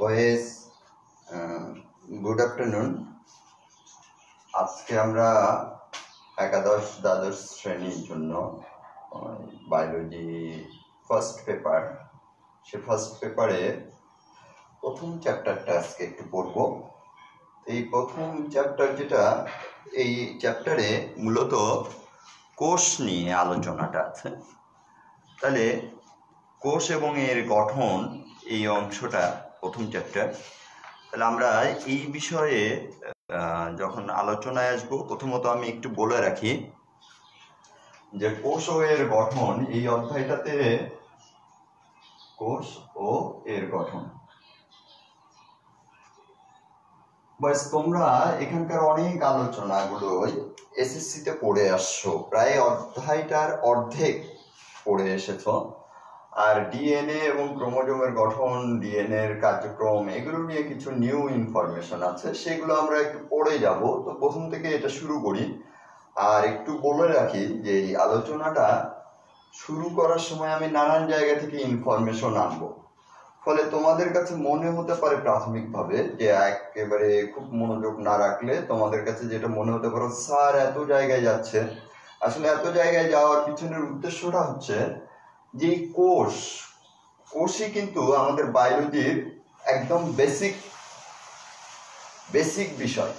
বয়েস good afternoon. আজকে আমরা একাদশ দ্বাদশ শ্রেণির জন্য বায়োলজি ফার্স্ট পেপার সে ফার্স্ট পেপারে প্রথম চ্যাপ্টারটা আজকে একটু পড়ব। এই প্রথম চ্যাপ্টার যেটা, এই চ্যাপ্টারে মূলত কোষ নিয়ে আলোচনাটা আছে। তাহলে কোষ এবং এর গঠন এই অংশটা প্রথম চ্যাপ্টার তাহলে আমরা এই বিষয়ে যখন আলোচনায় আসব, প্রথমত আমি একটু বলে রাখি যে কোষ ও এর গঠন এই অধ্যায়টাতে কোষ ও এর গঠন। বাস, তোমরা এখানকার অনেক আলোচনাগুলো এসএসসিতে পড়ে আসছো। প্রায় অধ্যায়টার অর্ধেক পড়ে এসেছ। আর ডিএনএ এবং ক্রোমোজোমের গঠন ডিএনএ এর কার্যক্রম, এগুলো নিয়ে কিছু নিউ ইনফরমেশন আছে। সেগুলো আমরা একটু পড়ে যাব। তো প্রথম থেকে এটা শুরু করি। আর একটু বলে রাখি যে এই আলোচনাটা শুরু করার সময় আমি নানান জায়গা থেকে ইনফরমেশন আনব। ফলে তোমাদের কাছে মনে হতে পারে প্রাথমিকভাবে যে একেবারে খুব মনোযোগ না রাখলে তোমাদের কাছে যেটা মনে হতে পারে, স্যার, এত জায়গায় যাচ্ছে। আসলে এত জায়গায় যাওয়ার পিছনের উদ্দেশ্যটা হচ্ছে যে কোষ, কোষই কিন্তু আমাদের বায়োলজির একদম বেসিক বেসিক বিষয়।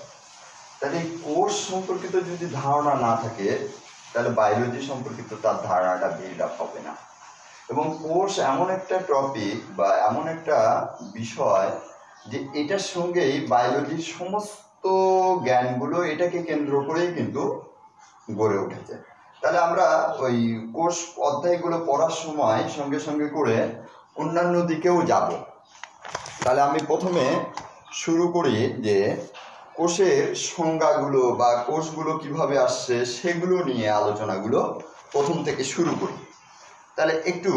তাহলে কোষ সম্পর্কিত যদি ধারণা না থাকে, তাহলে বায়োলজি সম্পর্কিত তার ধারণাটা বিল্ড আপ হবে না। এবং কোর্স এমন একটা টপিক বা এমন একটা বিষয় যে এটার সঙ্গেই বায়োলজির সমস্ত জ্ঞানগুলো এটাকে কেন্দ্র করেই কিন্তু গড়ে উঠেছে। তাহলে আমরা ওই কোষ অধ্যায়গুলো পড়ার সময় সঙ্গে সঙ্গে করে অন্যান্য দিকেও যাব। তাহলে আমি প্রথমে শুরু করি যে কোষের সংজ্ঞাগুলো বা কোষগুলো কীভাবে আসছে সেগুলো নিয়ে আলোচনাগুলো প্রথম থেকে শুরু করি। তাহলে একটু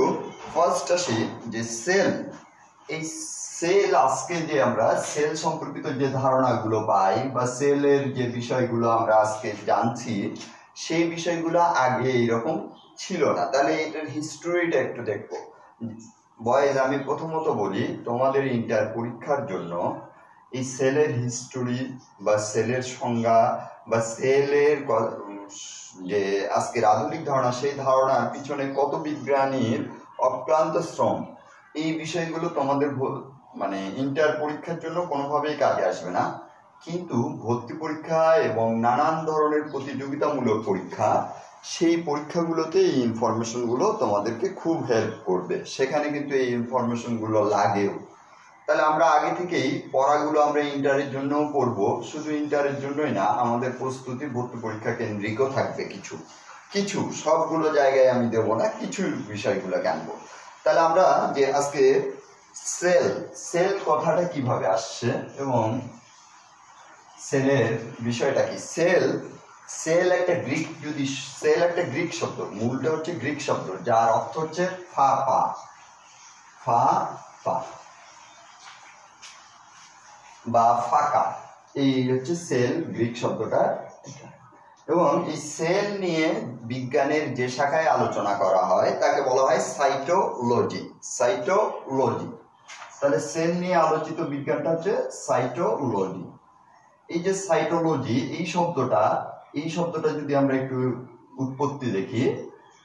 ফার্স্ট আসি যে সেল এই সেল আজকে যে আমরা সেল সম্পর্কিত যে ধারণাগুলো পাই বা সেলের যে বিষয়গুলো আমরা আজকে জানছি সেই বিষয়গুলো আগে এইরকম ছিল না। তাহলে এটার হিস্টোরিটা একটু দেখব। বয়েজ আমি প্রথমত বলি, তোমাদের ইন্টার পরীক্ষার জন্য এই সেলের হিস্টোরি বা সেলের সংজ্ঞা বা সেলের যে আজকের আধুনিক ধারণা, সেই ধারণার পিছনে কত বিজ্ঞানীর অক্লান্ত শ্রম, এই বিষয়গুলো তোমাদের মানে ইন্টার পরীক্ষার জন্য কোনোভাবেই কাজে আসবে না। কিন্তু ভর্তি পরীক্ষা এবং নানান ধরনের প্রতিযোগিতামূলক পরীক্ষা, সেই পরীক্ষাগুলোতে এই ইনফরমেশনগুলো তোমাদেরকে খুব হেল্প করবে। সেখানে কিন্তু এই ইনফরমেশনগুলো লাগেও। তাহলে আমরা আগে থেকেই পড়াগুলো আমরা ইন্টারের জন্যও পড়ব। শুধু ইন্টারের জন্যই না, আমাদের প্রস্তুতি ভর্তি পরীক্ষা কেন্দ্রিকও থাকবে কিছু। কিছু, সবগুলো জায়গায় আমি দেবো না, কিছু বিষয়গুলো আনব। তাহলে আমরা যে আজকে সেল সেল কথাটা কীভাবে আসছে এবং সেলের বিষয়টা কি? সেল সেল একটা গ্রিক যদি, সেল একটা গ্রিক শব্দ, মূলটা হচ্ছে গ্রিক শব্দ, যার অর্থ হচ্ছে ফা, পা। ফা, পা। বা ফাঁকা। এই হচ্ছে সেল, গ্রিক শব্দটা এবং এই সেল নিয়ে বিজ্ঞানের যে শাখায় আলোচনা করা হয়, তাকে বলা হয় সাইটোলজি সাইটোলজি। তাহলে সেল নিয়ে আলোচিত বিজ্ঞানটা হচ্ছে সাইটোলজি। এই যে সাইটোলজি এই শব্দটা এই শব্দটা যদি আমরা একটু উৎপত্তি দেখি,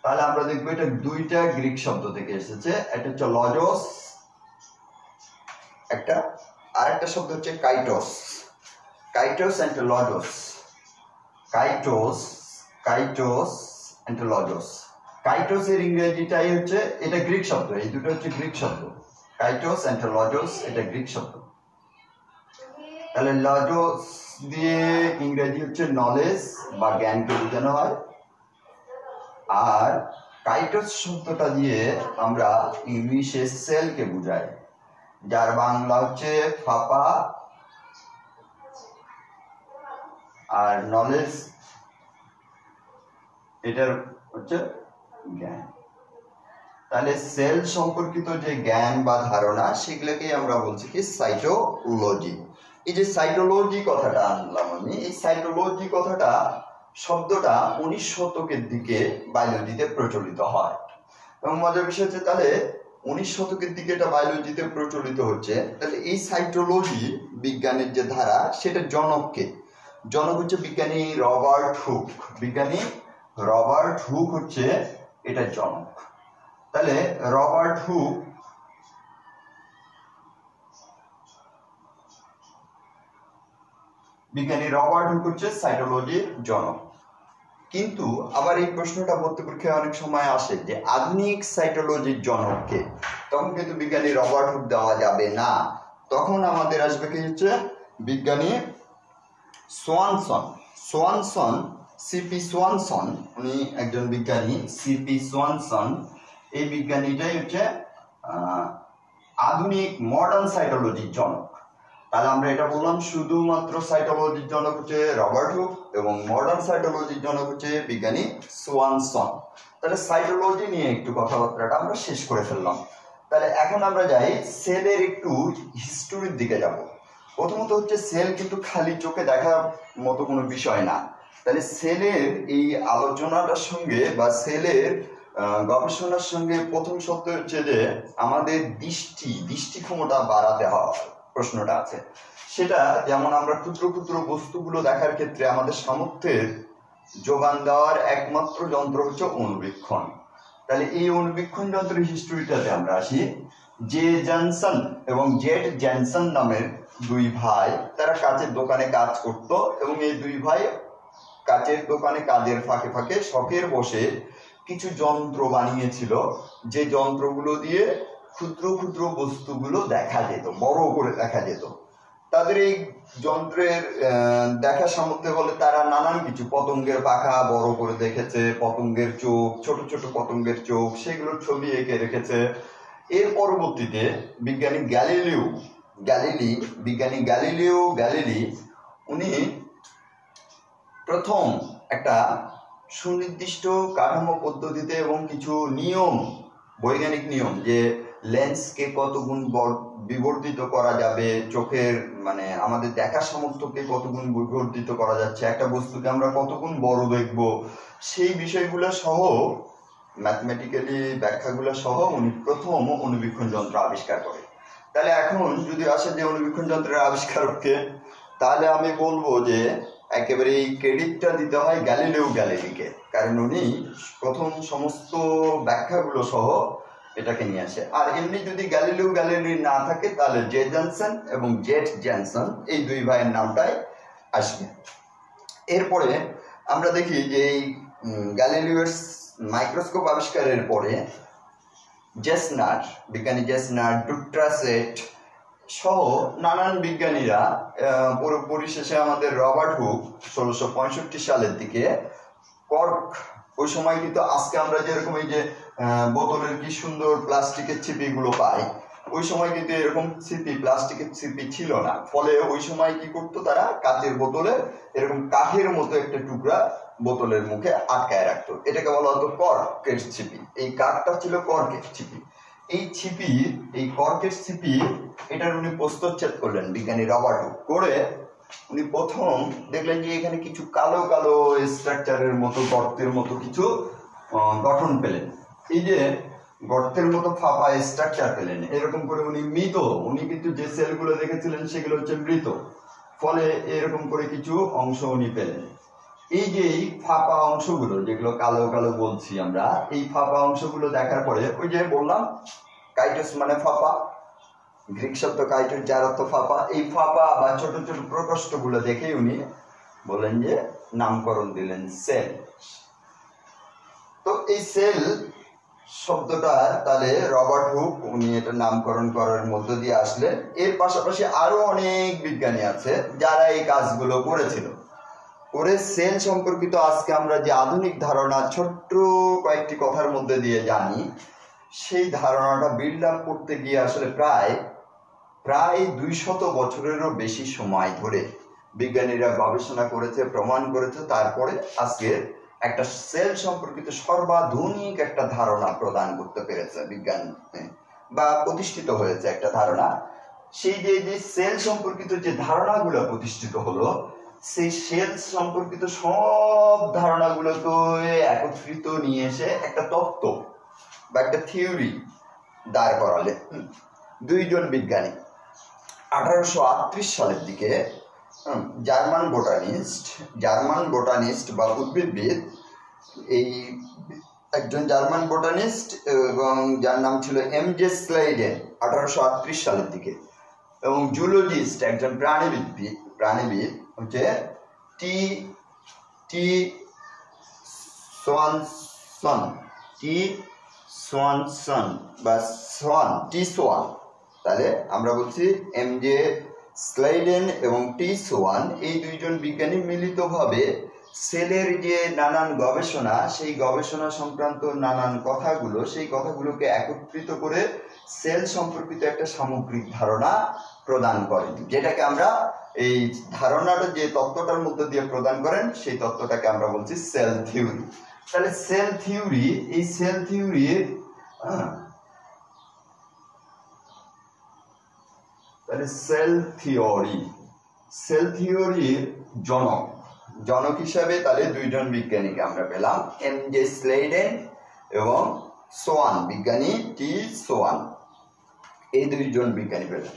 তাহলে আমরা দেখব এটা দুইটা গ্রিক শব্দ থেকে এসেছে। একটা হচ্ছে লজস একটা আর একটা শব্দ হচ্ছে কাইটোস কাইটোস অ্যান্ড লজস কাইটোস কাইটোস অ্যান্ড লজস কাইটোসের ইংরেজিটাই হচ্ছে, এটা গ্রিক শব্দ, এই দুটো হচ্ছে গ্রিক শব্দ। কাইটোস অ্যান্ড লজস এটা গ্রিক শব্দ। তাহলে লজস দিয়ে ইংরেজি হচ্ছে নলেজ বা জ্ঞানকে বোঝানো হয়। আর কাইটোস শব্দটা দিয়ে আমরা ইংলিশে সেলকে বুঝাই। যার বাংলা হচ্ছে ফাপা। আর নলেজ এটার হচ্ছে জ্ঞান। তাহলে সেল সম্পর্কিত যে জ্ঞান বা ধারণা, সেগুলোকেই আমরা বলছি কি সাইটোলজি এই যে সাইটোলজি কথাটা আনলাম আমি, এই সাইটোলজি কথাটা শব্দটা উনিশ শতকের দিকে বায়োলজিতে প্রচলিত হয়। এবং মজার বিষয় হচ্ছে তাহলে উনিশ শতকের দিকে এটা বায়োলজিতে প্রচলিত হচ্ছে, তাহলে এই সাইটোলজি বিজ্ঞানের যে ধারা সেটা জনককে, জনক হচ্ছে বিজ্ঞানী রবার্ট হুক, বিজ্ঞানী রবার্ট হুক হচ্ছে এটা জনক। তাহলে রবার্ট হুক বিজ্ঞানী রবার্ট হচ্ছে সাইটোলজির জনক। কিন্তু আবার এই প্রশ্নটা ভর্তি পরীক্ষায় অনেক সময় আসে যে আধুনিক সাইটোলজির জনককে তখন কিন্তু বিজ্ঞানী রবার্ট হুক দেওয়া যাবে না। তখন আমাদের আসবে কি হচ্ছে? বিজ্ঞানী সোয়ানসন। সোয়ানসন সিপি সোয়ানসন, উনি একজন বিজ্ঞানী সিপি সোয়ানসন। এই বিজ্ঞানীটাই হচ্ছে আধুনিক মডার্ন সাইটোলজির জনক। তাহলে আমরা এটা বললাম, শুধুমাত্র সাইটোলজির জনক হচ্ছে রবার্ট হুক এবং মডার্ন সাইটোলজির জনক হচ্ছে বিজ্ঞানী সোয়ানসন। তাহলে সাইটোলজি নিয়ে একটু কথাবার্তাটা আমরা শেষ করে ফেললাম। তাহলে এখন আমরা যাই সেলের একটু হিস্টোরির দিকে যাব। প্রথমত হচ্ছে সেল কিন্তু খালি চোখে দেখার মতো কোনো বিষয় না। তাহলে সেলের এই আলোচনাটার সঙ্গে বা সেলের গবেষণার সঙ্গে প্রথম সত্য হচ্ছে যে আমাদের দৃষ্টি দৃষ্টি ক্ষমতা বাড়াতে হয়। প্রশ্নটা আছে। সেটা যেমন আমরা ক্ষুদ্র ক্ষুদ্র বস্তুগুলো দেখার ক্ষেত্রে আমাদের সামর্থ্যের যোগান দেওয়ার একমাত্র যন্ত্র হচ্ছে অনুবীক্ষণ তাহলে এই অনুবীক্ষণ যন্ত্রের হিস্টোরিটাতে আমরা আসি। জে জনসন এবং জেড জেনসন নামের দুই ভাই, তারা কাচের দোকানে কাজ করত এবং এই দুই ভাই কাচের দোকানে কাজের ফাঁকে ফাঁকে শখের বসে কিছু যন্ত্র বানিয়েছিল। যে যন্ত্রগুলো দিয়ে ক্ষুদ্র ক্ষুদ্র বস্তুগুলো দেখা যেত, বড় করে দেখা যেত। তাদের এই যন্ত্রের দেখা সামর্থ্যে বলে তারা নানান কিছু, পতঙ্গের পাখা বড় করে দেখেছে, পতঙ্গের চোখ, ছোট ছোট পতঙ্গের চোখ সেগুলোর ছবি এঁকে রেখেছে। এর পরবর্তীতে বিজ্ঞানী গ্যালিলিও, গ্যালিলি, বিজ্ঞানী গ্যালিলিও গ্যালিলি, উনি প্রথম একটা সুনির্দিষ্ট কাঠামো পদ্ধতিতে এবং কিছু নিয়ম, বৈজ্ঞানিক নিয়ম যে লেন্সকে কত গুণ বর- বিবর্ধিত করা যাবে? চোখের মানে আমাদের দেখার সামর্থ্যকে কত গুণ বিবর্ধিত করা যাচ্ছে? একটা বস্তুকে আমরা কত গুণ বড় দেখব? সেই বিষয়গুলো সহ ম্যাথমেটিক্যালি ব্যাখ্যাগুলো সহ উনি প্রথম অনুবীক্ষণ যন্ত্র আবিষ্কার করে। তাহলে এখন যদি আসে যে অনুবীক্ষণ যন্ত্রের আবিষ্কারককে, তাহলে আমি বলব যে একেবারে এই ক্রেডিটটা দিতে হয় গ্যালিলেও গ্যালিলিকে কারণ উনি প্রথম সমস্ত ব্যাখ্যাগুলো সহ এটাকে নিয়ে আসে। আর এমনি যদি গ্যালিলিও গ্যালিলি না থাকে, তাহলে জে জনসন এবং জেট জেনসন এই দুই ভাইয়ের নামটাই আসবে। এরপরে আমরা দেখি যে এই গ্যালিলিওর মাইক্রোস্কোপ আবিষ্কারের পরে জেসনার, বিজ্ঞানী জেসনার, ডুট্রাসেট সহ নানান বিজ্ঞানীরা পুরো পরিশেষে আমাদের রবার্ট হুক ষোলোশো পঁয়ষট্টি সালের দিকে কর্ক, ওই সময় কিন্তু আজকে আমরা যেরকম এই যে বোতলের কি সুন্দর প্লাস্টিকের ছিপিগুলো পাই ওই সময় কিন্তু এরকম ছিপি, প্লাস্টিকের ছিপি ছিল না। ফলে ওই সময় কি করতো তারা? কাচের বোতলে এরকম কাঠের মতো একটা টুকরা বোতলের মুখে আটকায় রাখতো। এটাকে বলা হতো কর্কের ছিপি। এই কাঠটা ছিল কর্কের ছিপি। এই ছিপি, এই কর্কের ছিপি, এটার উনি প্রস্তুচ্ছেদ করলেন বিজ্ঞানী রবার্ট। করে উনি প্রথম দেখলেন যে এখানে কিছু কালো কালো স্ট্রাকচারের মতো গর্তের মতো কিছু গঠন পেলেন। এই যে গর্তের মতো ফাঁপা স্ট্রাকচার পেলেন, এরকম করে উনি মৃত, উনি কিন্তু যে সেলগুলো দেখেছিলেন সেগুলো হচ্ছে মৃত। ফলে এরকম করে কিছু অংশ উনি পেলেন। এই যে এই ফাঁপা অংশগুলো, যেগুলো কালো কালো বলছি আমরা, এই ফাঁপা অংশগুলো দেখার পরে, ওই যে বললাম, কাইটোস মানে ফাঁপা, গ্রিক শব্দ কাইটোস যার অর্থ ফাঁপা, এই ফাঁপা বা ছোট ছোট প্রকোষ্ঠগুলো দেখেই উনি বলেন যে নামকরণ দিলেন সেল তো এই সেল শব্দটা তাহলে রবার্ট হুক, উনি এটা নামকরণ করার মধ্য দিয়ে আসলেন। এর পাশাপাশি আরও অনেক বিজ্ঞানী আছে যারা এই কাজগুলো করেছিল। করে সেল সম্পর্কিত আজকে আমরা যে আধুনিক ধারণা, ছোট্ট কয়েকটি কথার মধ্যে দিয়ে জানি, সেই ধারণাটা বিল্ড আপ করতে গিয়ে আসলে প্রায় প্রায় দুই শত বছরেরও বেশি সময় ধরে বিজ্ঞানীরা গবেষণা করেছে, প্রমাণ করেছে, তারপরে আজকে একটা সেল সম্পর্কিত সর্বাধুনিক একটা ধারণা প্রদান করতে পেরেছে বিজ্ঞান বা প্রতিষ্ঠিত হয়েছে একটা ধারণা। সেই যে যে সেল সম্পর্কিত যে ধারণাগুলো প্রতিষ্ঠিত হলো, সেই সেল সম্পর্কিত সব ধারণাগুলোকে একত্রিত নিয়ে এসে একটা তত্ত্ব বা একটা থিওরি দাঁড় করালে। দুইজন বিজ্ঞানী আঠারোশো আটত্রিশ সালের দিকে জার্মান বোটানিস্ট জার্মান বোটানিস্ট বা উদ্ভিদবিদ, এই একজন জার্মান বোটানিস্ট এবং যার নাম ছিল এম জে স্লাইডেন, আঠারোশো আটত্রিশ সালের দিকে। এবং জুলজিস্ট একজন প্রাণীবিদ প্রাণীবিদ হচ্ছে T T Swainson T Swainson বা সোয়ান টি সোয়ান তাহলে আমরা বলছি এম জে স্লাইডেন এবং টিস ওয়ান এই দুইজন বিজ্ঞানী মিলিতভাবে সেলের যে নানান গবেষণা, সেই গবেষণা সংক্রান্ত নানান কথাগুলো, সেই কথাগুলোকে একত্রিত করে সেল সম্পর্কিত একটা সামগ্রিক ধারণা প্রদান করেন, যেটাকে আমরা এই ধারণাটা যে তত্ত্বটার মধ্যে দিয়ে প্রদান করেন, সেই তত্ত্বটাকে আমরা বলছি সেল থিওরি। তাহলে সেল থিওরি, এই সেল থিওরির তাহলে সেল থিওরি। সেল থিওরির জনক। জনক হিসাবে তাহলে দুইজন বিজ্ঞানীকে আমরা পেলাম, এম জে স্লেডেন এবং সোয়ান, বিজ্ঞানী টি সোয়ান। এই দুইজন বিজ্ঞানী পেলাম।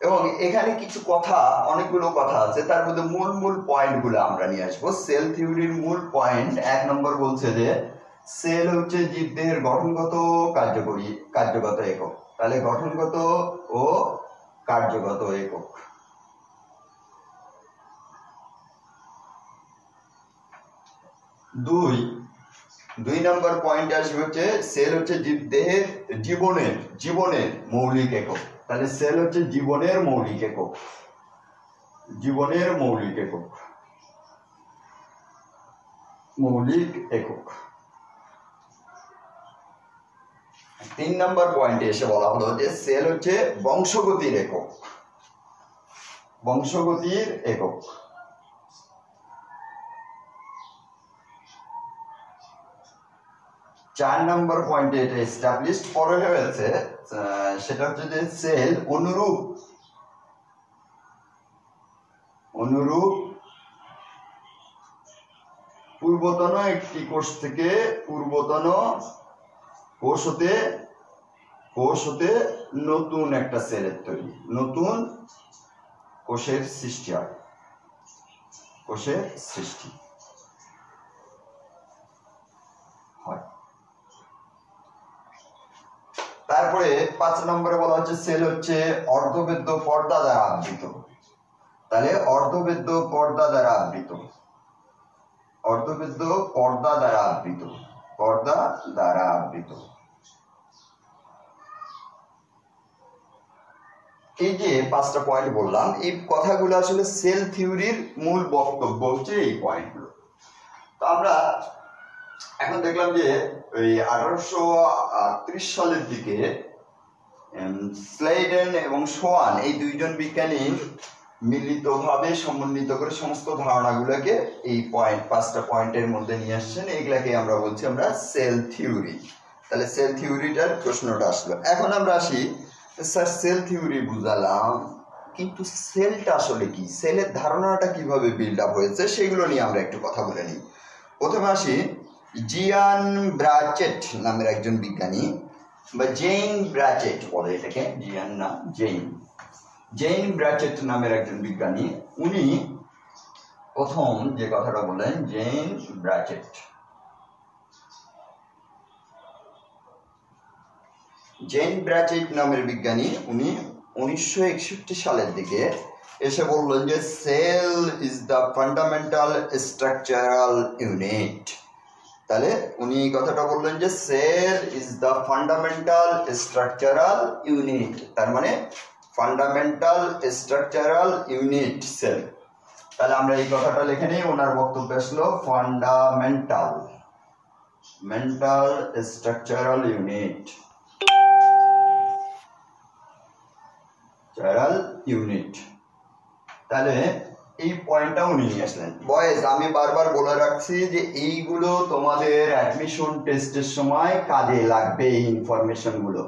এবং এখানে কিছু কথা, অনেকগুলো কথা আছে, তার মধ্যে মূল মূল পয়েন্টগুলো আমরা নিয়ে আসব। সেল থিওরির মূল পয়েন্ট, এক নম্বর বলছে যে, সেল হচ্ছে জীবদের গঠনগত কার্যকরী, কার্যগত একক। তাহলে গঠনগত ও কার্যগত একক। দুই। দুই নম্বর পয়েন্ট আসবে হচ্ছে সেল হচ্ছে দেহের জীবনের জীবনের মৌলিক একক। তাহলে সেল হচ্ছে জীবনের মৌলিক একক। জীবনের মৌলিক একক। মৌলিক একক। তিন নম্বর পয়েন্টে এসে বলা হলো যে সেল হচ্ছে বংশগতির একক। বংশগতির একক। চার নম্বর পয়েন্টে এটা এস্টাবলিশড পরে হয়েছে সেটা হচ্ছে যে সেল অনুরূপ। অনুরূপ পূর্বতন একটি কোষ থেকে পূর্বতন কোষ হতে কোষ হতে নতুন একটা সেলের তৈরি, নতুন কোষের সৃষ্টি হয়, কোষের সৃষ্টি তারপরে পাঁচ নম্বরে বলা হচ্ছে সেল হচ্ছে অর্ধবেদ্য পর্দা দ্বারা আবৃত। তাহলে অর্ধবেদ্য পর্দা দ্বারা আবৃত। অর্ধবেদ্য পর্দা দ্বারা আবৃত, পর্দা দ্বারা আবৃত। এই যে পাঁচটা পয়েন্ট বললাম এই কথাগুলো আসলে সেল থিওরির মূল বক্তব্য হচ্ছে এই পয়েন্টগুলো তো আমরা এখন দেখলাম যে ওই আঠারোশো আটত্রিশ সালের দিকে উম, স্লাইডেন এবং সোয়ান এই দুইজন বিজ্ঞানী মিলিতভাবে সমন্বিত করে সমস্ত ধারণাগুলোকে এই পয়েন্ট পাঁচটা পয়েন্টের মধ্যে নিয়ে আসছেন। এগুলাকে আমরা বলছি আমরা সেল থিওরি তাহলে সেল থিওরিটার প্রশ্নটা আসলো। এখন আমরা আসি স্যার সেল থিওরি বুঝালাম, কিন্তু সেলটা আসলে কি? সেলের ধারণাটা কীভাবে বিল্ড আপ হয়েছে সেগুলো নিয়ে আমরা একটু কথা বলে নিই। প্রথমে আসি জিয়ান ব্রাচেট নামের একজন বিজ্ঞানী, বা জেইন ব্রাচেট বলে এটাকে জিয়ান না জেইন জেইন ব্রাচেট নামের একজন বিজ্ঞানী, উনি প্রথম যে কথাটা বললেন জেইন ব্রাচেট জেন ব্র্যাচেট নামের বিজ্ঞানী, উনি উনিশশো একষট্টি সালের দিকে এসে বললেন যে, cell is the fundamental structural unit. তাহলে উনি এই কথাটা বললেন যে, cell is the fundamental structural unit. তার মানে ফান্ডামেন্টাল স্ট্রাকচারাল ইউনিট সেল। তাহলে আমরা এই কথাটা লিখে নিই, ওনার বক্তব্য আসলো, fundamental, mental structural unit. Structural unit তাহলে এই পয়েন্টটা উনি নিয়ে আসলেন। বয়েজ আমি বারবার বলে রাখছি যে এইগুলো তোমাদের অ্যাডমিশন টেস্টের সময় কাজে লাগবে এই ইনফরমেশনগুলো।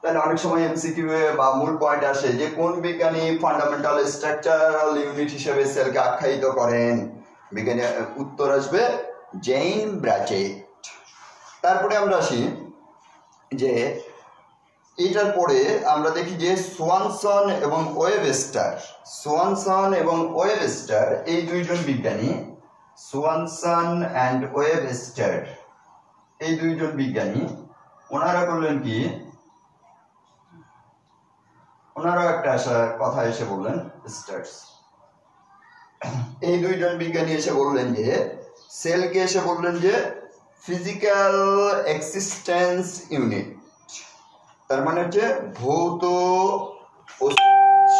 তাহলে অনেক সময় এমসিকিউ বা মূল পয়েন্ট আসে যে কোন বিজ্ঞানী ফান্ডামেন্টাল স্ট্রাকচারাল ইউনিট হিসেবে সেলকে আখ্যায়িত করেন। বিজ্ঞানী, উত্তর আসবে জেইন ব্র্যাচেট তারপরে আমরা আসি যে এটার পরে আমরা দেখি যে সোয়ানসন এবং ওয়েবেস্টার। সোয়ানসন এবং ওয়েবেস্টার, এই দুইজন বিজ্ঞানী, সোয়ানসন অ্যান্ড ওয়েবেস্টার, এই দুইজন বিজ্ঞানী, ওনারা করলেন কি? ওনারা একটা আসা কথা এসে বললেন, স্টার্স। এই দুইজন বিজ্ঞানী এসে বললেন যে, সেলকে এসে বললেন যে, ফিজিক্যাল এক্সিস্টেন্স ইউনিট। তার মানে হচ্ছে ভৌত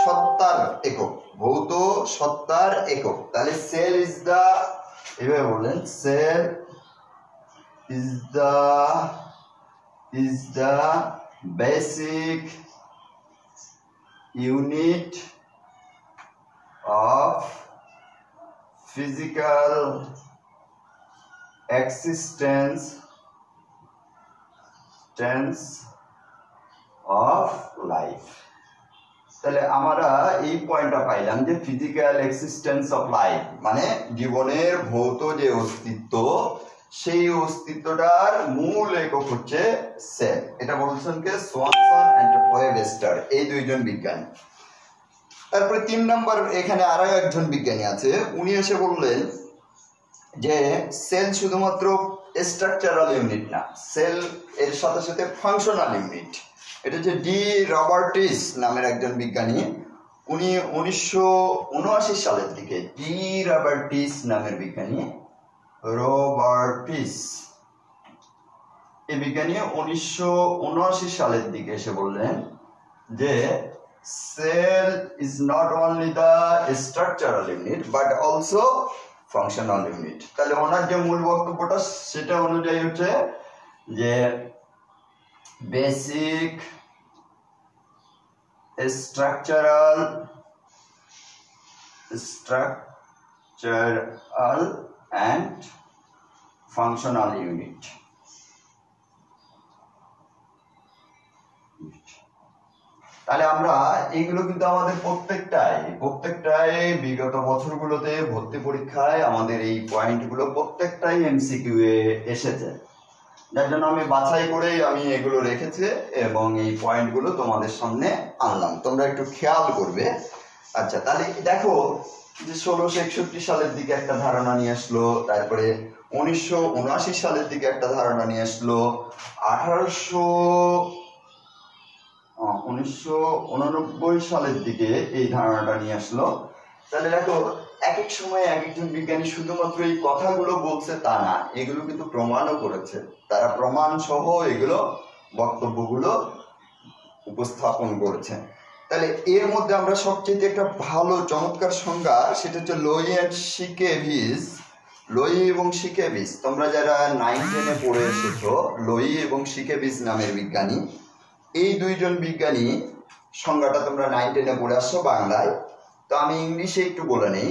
সত্তার একক। ভৌত সত্তার একক। তাহলে সেল ইজ দা এভাবে বললেন cell is the is the basic unit of physical existence, tense of life তাহলে আমরা এই পয়েন্টটা পাইলাম যে ফিজিক্যাল এক্সিস্টেন্স অফ লাইফ মানে জীবনের ভৌত যে অস্তিত্ব, সেই অস্তিত্বটার মূল একক হচ্ছে সেল এটা বলছেন কে? সোয়ানসন অ্যান্ড ওয়েবেস্টার এই দুইজন বিজ্ঞানী। তারপরে তিন নম্বর, এখানে আরও একজন বিজ্ঞানী আছে, উনি এসে বললেন যে সেল শুধুমাত্র স্ট্রাকচারাল ইউনিট না সেল এর সাথে সাথে ফাংশনাল ইউনিট এটা হচ্ছে ডি রবার্টিস নামের একজন বিজ্ঞানী। উনি উনিশশো উনআশি সালের দিকে ডি রবার্টিস নামের বিজ্ঞানী, রবার্টিস। এই বিজ্ঞানী উনিশশো উনআশি সালের দিকে এসে বললেন যে cell is not only the structural unit but also functional unit তাহলে ওনার যে মূল বক্তব্যটা, সেটা অনুযায়ী হচ্ছে যে basic structural structural and functional unit তাহলে আমরা এইগুলো কিন্তু আমাদের প্রত্যেকটাই প্রত্যেকটাই বিগত বছরগুলোতে ভর্তি পরীক্ষায় আমাদের এই পয়েন্টগুলো প্রত্যেকটাই এমসিকিউ এ এসেছে। যার জন্য আমি বাছাই করেই আমি এগুলো রেখেছি এবং এই পয়েন্টগুলো তোমাদের সামনে আনলাম। তোমরা একটু খেয়াল করবে। আচ্ছা তাহলে দেখো যে ষোলোশো একষট্টি সালের দিকে একটা ধারণা নিয়ে আসলো, তারপরে উনিশশো উনআশি সালের দিকে একটা ধারণা নিয়ে আসলো, আঠারোশো উনিশশো সালের দিকে এই ধারণাটা নিয়ে আসলো। তাহলে দেখো এক এক সময় এক একজন বিজ্ঞানী শুধুমাত্র এই কথাগুলো বলছে তা না, এগুলো কিন্তু প্রমাণও করেছে। তারা প্রমাণ সহ এগুলো বক্তব্যগুলো উপস্থাপন করেছে। তাহলে এর মধ্যে আমরা সবচেয়ে একটা ভালো চমৎকার সংজ্ঞা, সেটা হচ্ছে লোই অ্যান্ড শিকেভিস লোই এবং শিকেভিস তোমরা যারা নাইন টেনে পড়ে এসেছ লোই এবং শিকেভিস নামের বিজ্ঞানী, এই দুইজন বিজ্ঞানী, সংজ্ঞাটা তোমরা নাইন টেনে পড়ে আসছো বাংলায়। তো আমি ইংলিশে একটু বলে নেই।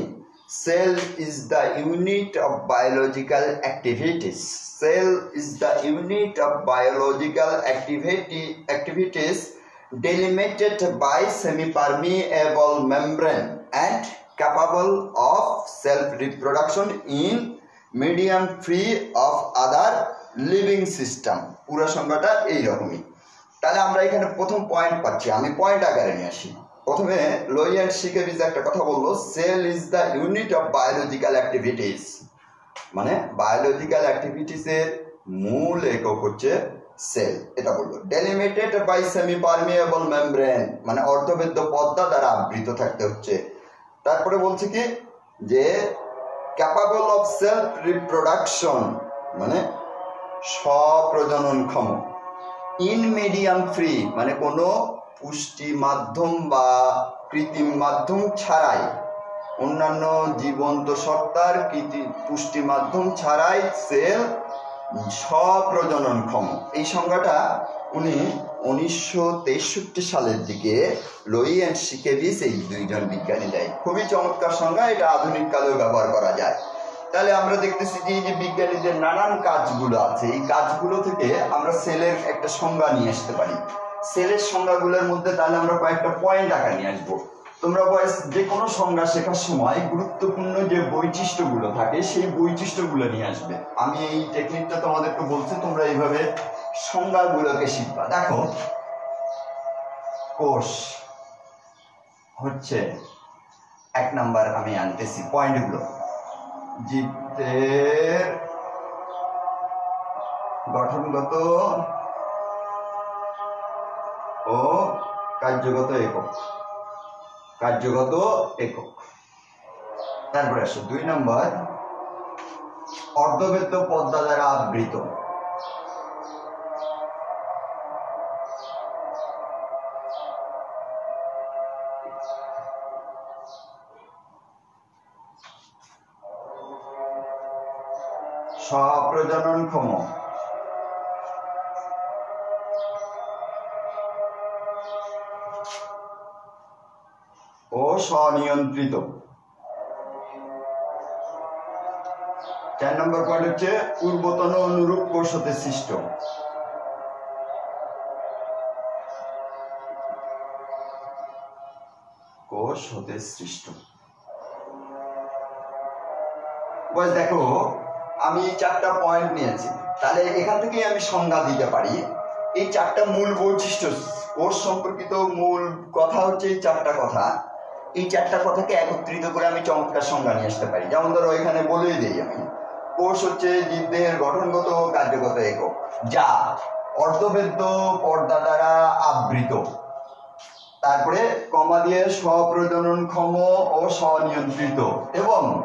Cell is the unit of biological activities cell is the unit of biological activity activities delimited by semi-permeable membrane and capable of self-reproduction in medium free of other living system. পুরো সংজ্ঞাটা এইরকমই। তাহলে আমরা এখানে প্রথম পয়েন্ট পাচ্ছি। আমি point আকারে নিয়ে আসি। প্রথমে লোইয়ার শিকেবিজ একটা কথা বলল cell is the unit of biological activities মানে বায়োলজিক্যাল অ্যাক্টিভিটিসের মূল একক হচ্ছে সেল এটা বলল। Delimited by semi permeable membrane মানে অর্ধবেদ্য পদ্মা দ্বারা আবৃত থাকতে হচ্ছে। তারপরে বলছে কি, যে ক্যাপাবল অফ সেলফ রিপ্রোডাকশন মানে স্বপ্রজননক্ষম ইন মিডিয়াম ফ্রি মানে কোনো পুষ্টি মাধ্যম বা কৃত্রিম মাধ্যম ছাড়াই অন্যান্য জীবন্ত সত্তার কৃত্রিম পুষ্টি মাধ্যম ছাড়াই সেল স্বপ্রজননক্ষম এই সংজ্ঞাটা উনি উনিশশো তেষট্টি সালের দিকে লোই অ্যান্ড শিকেভিস এই দুইজন বিজ্ঞানী দেয়। খুবই চমৎকার সংজ্ঞা, এটা আধুনিক কালেও ব্যবহার করা যায়। তাহলে আমরা দেখতেছি যে এই যে বিজ্ঞানীদের নানান কাজগুলো আছে, এই কাজগুলো থেকে আমরা সেলের একটা সংজ্ঞা নিয়ে আসতে পারি। সেলের সংজ্ঞাগুলোর মধ্যে তাহলে আমরা কয়েকটা পয়েন্ট আকার নিয়ে আসব। তোমরা বয়স যে কোনো সংজ্ঞা শেখার সময় গুরুত্বপূর্ণ যে বৈশিষ্ট্যগুলো থাকে, সেই বৈশিষ্ট্যগুলো নিয়ে আসবে। আমি এই টেকনিকটা তোমাদেরকে বলছি, তোমরা এইভাবে সংজ্ঞাগুলোকে শিখবা। দেখো, কোষ হচ্ছে এক নাম্বার আমি আনতেছি পয়েন্টগুলো জীবদের গঠনগত ও কার্যগত একক। কার্যগত একক। তারপরে আসো দুই নম্বর অর্ধবৃত্ত পদ্মা দ্বারা আবৃত। স্বপ্রজননক্ষম ও স্বনিয়ন্ত্রিত চার নম্বর পয়েন্ট হচ্ছে পূর্বতন অনুরূপ কোষ সৃষ্ট। কোষ সৃষ্ট। দেখো, আমি চারটা পয়েন্ট নিয়েছি। তাহলে এখান থেকেই আমি সংজ্ঞা দিতে পারি। এই চারটা মূল বৈশিষ্ট্য, কোষ সম্পর্কিত মূল কথা হচ্ছে এই চারটা কথা। এই চারটা কথাকে একত্রিত করে আমি চমৎকার সংজ্ঞা নিয়ে আসতে পারি। যেমন ধরো, এখানে বলেই দিই আমি। কোষ হচ্ছে জীবদেহের গঠনগত কার্যগত একক, যা অর্ধবেদ্য পর্দা দ্বারা আবৃত। তারপরে কমা দিয়ে স্বপ্রজননক্ষম ও স্বনিয়ন্ত্রিত এবং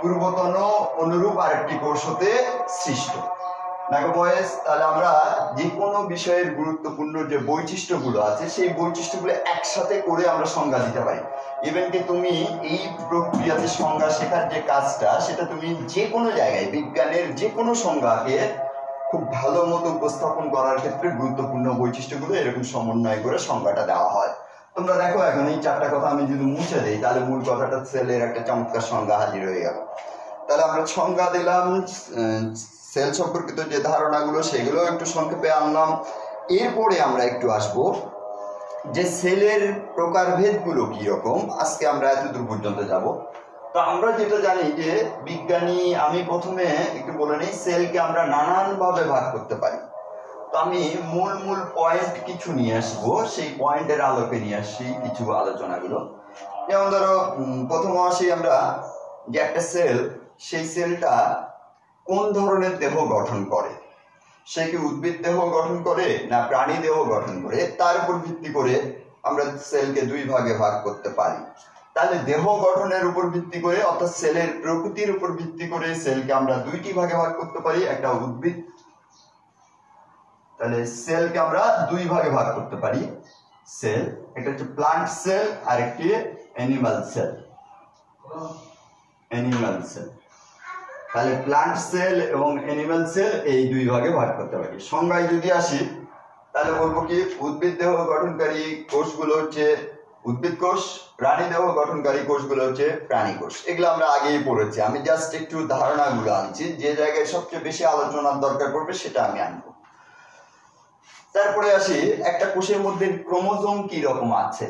পূর্বতন অনুরূপ আরেকটি কোষ হতে সৃষ্ট। দেখো বয়স তাহলে আমরা যে কোনো বিষয়ের গুরুত্বপূর্ণ যে বৈশিষ্ট্যগুলো আছে, সেই বৈশিষ্ট্যগুলো একসাথে করে আমরা সংজ্ঞা দিতে পারি। ইভেন কি তুমি এই প্রক্রিয়াতে সংজ্ঞা শেখার যে কাজটা, সেটা তুমি যে কোনো জায়গায়, বিজ্ঞানের যে কোনো সংজ্ঞাকে খুব ভালো মতো উপস্থাপন করার ক্ষেত্রে গুরুত্বপূর্ণ বৈশিষ্ট্যগুলো এরকম সমন্বয় করে সংজ্ঞাটা দেওয়া হয়। তোমরা দেখো এখন এই চারটা কথা আমি যদি মুছে দিই, তাহলে মূল কথাটা সেলের একটা চমৎকার সংজ্ঞা হাজির হয়ে গেল। তাহলে আমরা সংজ্ঞা দিলাম সেল সম্পর্কিত যে ধারণাগুলো, সেগুলো একটু সংক্ষেপে আনলাম। এরপরে আমরা একটু আসব যে সেলের প্রকারভেদগুলো রকম। আজকে আমরা এতদূর পর্যন্ত যাব। তো আমরা যেটা জানি যে বিজ্ঞানী, আমি প্রথমে একটু বলে নিই, সেলকে আমরা নানানভাবে ভাগ করতে পারি। তো আমি মূল মূল পয়েন্ট কিছু নিয়ে আসব। সেই পয়েন্টের আলোকে নিয়ে আসি কিছু আলোচনাগুলো। যেমন ধরো প্রথম আসি আমরা যে একটা সেল, সেই সেলটা কোন ধরনের দেহ গঠন করে? সে কি উদ্ভিদ দেহ গঠন করে না প্রাণী দেহ গঠন করে? তার উপর ভিত্তি করে আমরা সেলকে দুই ভাগে ভাগ করতে পারি। তাহলে দেহ গঠনের উপর ভিত্তি করে অর্থাৎ সেলের প্রকৃতির উপর ভিত্তি করে সেলকে আমরা দুইটি ভাগে ভাগ করতে পারি, একটা উদ্ভিদ। তাহলে সেলকে আমরা দুই ভাগে ভাগ করতে পারি। সেল, একটা হচ্ছে প্লান্ট সেল আর একটি অ্যানিমাল সেল অ্যানিমাল সেল তাহলে প্লান্ট সেল এবং অ্যানিমাল সেল এই দুই ভাগে ভাগ করতে পারি। সংজ্ঞায় যদি আসি, তাহলে বলব কি, উদ্ভিদ দেহ গঠনকারী কোষগুলো হচ্ছে উদ্ভিদ কোষ, প্রাণী দেহ গঠনকারী কোষগুলো হচ্ছে প্রাণী কোষ। এগুলো আমরা আগেই পড়েছি। আমি জাস্ট একটু ধারণাগুলো আনছি। যে জায়গায় সবচেয়ে বেশি আলোচনার দরকার পড়বে, সেটা আমি আনব। তারপরে আসি, একটা কোষের মধ্যে ক্রোমোজোম কি রকম আছে?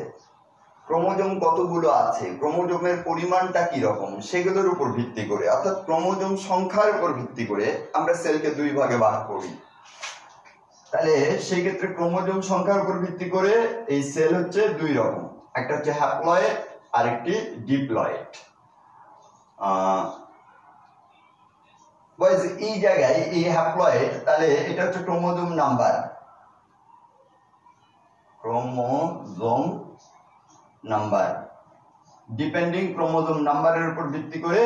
ক্রোমোজোম কতগুলো আছে? ক্রোমোজোমের পরিমাণটা কি রকম সেগুলোর উপর ভিত্তি করে। অর্থাৎ ক্রোমোজোম সংখ্যার উপর ভিত্তি করে আমরা সেলকে দুই ভাগে ভাগ করি। তাহলে সেই ক্ষেত্রে ক্রোমোজোম সংখ্যার উপর ভিত্তি করে এই সেল হচ্ছে দুই রকম। একটা হচ্ছে হ্যাপ্লয়েড আর একটি ডিপ্লয়েড এই জায়গায় এই হ্যাপ্লয়েড, তাহলে এটা হচ্ছে chromosome number. Chromosome number. Depending chromosome নাম্বারের উপর ভিত্তি করে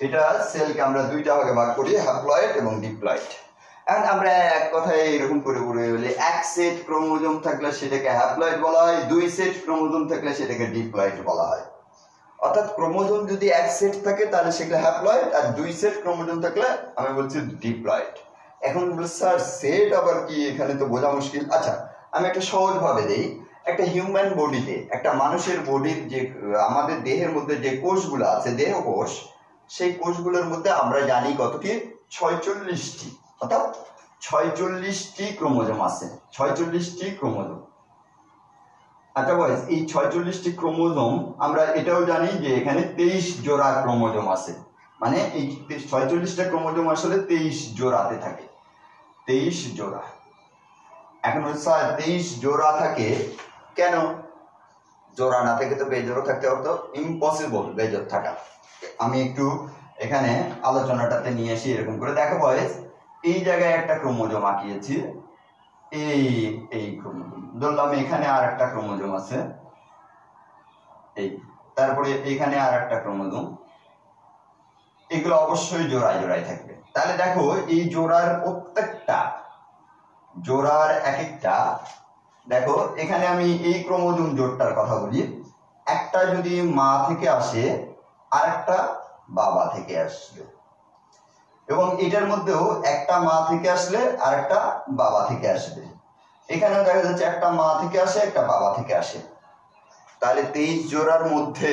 এটা সেলকে আমরা দুইটা ভাগে ভাগ করি হ্যাপ্লয়েড এবং ডিপ্লয়েড এখন আমরা এক কথায় এরকম করে করে বলি, এক সেট ক্রোমোজোম থাকলে সেটাকে হ্যাপ্লয়েড বলা হয়, দুই সেট ক্রোমোজোম থাকলে সেটাকে ডিপ্লয়েড বলা হয়। অর্থাৎ ক্রোমোজোম যদি এক সেট থাকে, তাহলে সেটা হ্যাপ্লয়েড আর দুই সেট ক্রোমোজোম থাকলে আমি বলছি ডিপ্লয়েড এখন স্যার সেট আবার কি? এখানে তো বোঝা মুশকিল। আচ্ছা আমি একটা সহজ ভাবে দেই। একটা হিউম্যান বডিতে একটা মানুষের বডির যে, আমাদের দেহের মধ্যে যে কোষগুলো আছে, দেহ কোষ, সেই কোষগুলোর মধ্যে আমরা জানি কতটি ছয়চল্লিশটি। অর্থাৎ ছয়চল্লিশটি ক্রোমোজোম আছে। ছয়চল্লিশটি ক্রোমোজোম। আচ্ছা বয়স এই ছয়চল্লিশটি ক্রোমোজোম, আমরা এটাও জানি যে এখানে তেইশ জোড়া ক্রোমোজোম আছে। মানে এই ছয়চল্লিশটা ক্রোমোজোম আসলে তেইশ জোড়াতে থাকে। তেইশ জোড়া। এখন স্যার, তেইশ জোড়া থাকে কেন? জোড়া না থেকে তো বেজোড়ও থাকতে পারতো। ইম্পসিবল বেজোর থাকা। আমি একটু এখানে আলোচনাটাতে নিয়ে আসি এরকম করে দেখো বয়স এই জায়গায় একটা ক্রোমোজোম আঁকিয়েছি। এই এই ক্রোমোজোম। ধরলাম এখানে আর একটা ক্রোমোজোম আছে। এই, তারপরে এখানে আর একটা ক্রোমোজোম। এগুলো অবশ্যই জোড়ায় জোড়ায় থাকবে। তাহলে দেখো এই জোড়ার প্রত্যেকটা, জোড়ার এক একটা দেখো, এখানে আমি এই ক্রোমোজোম জোড়টার কথা বলি। একটা যদি মা থেকে আসে আর একটা বাবা থেকে আসবে। এবং এটার মধ্যেও একটা মা থেকে আসলে আর একটা বাবা থেকে আসবে। এখানেও দেখা যাচ্ছে একটা মা থেকে আসে, একটা বাবা থেকে আসে। তাহলে তেইশ জোড়ার মধ্যে